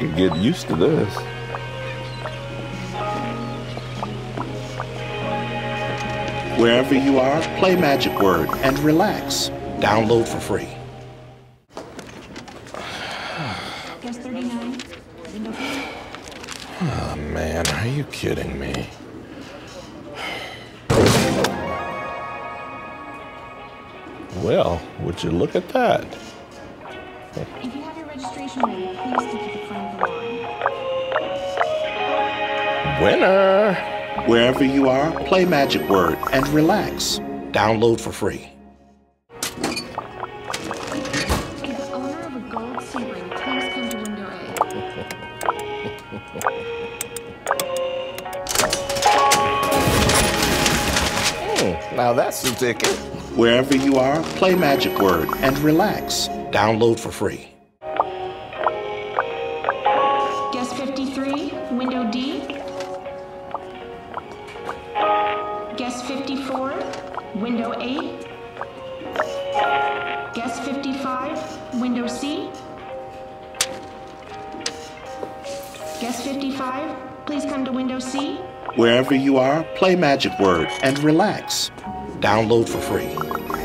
could get used to this. Wherever you are, play Magic Word and relax. Download for free. Guest 39, window B. Oh ah, man, are you kidding me? Well, would you look at that? If you have your registration ready, please stick the front of the line. Winner! Wherever you are, play Magic Word and relax. Download for free. In honor of a gold Sebring, please come to window A. Hmm, now that's the ticket. Wherever you are, play Magic Word and relax. Download for free. Guest 54, window A. Guest 55, window C. Guest 55, please come to window C. Wherever you are, play Magic Word and relax. Download for free.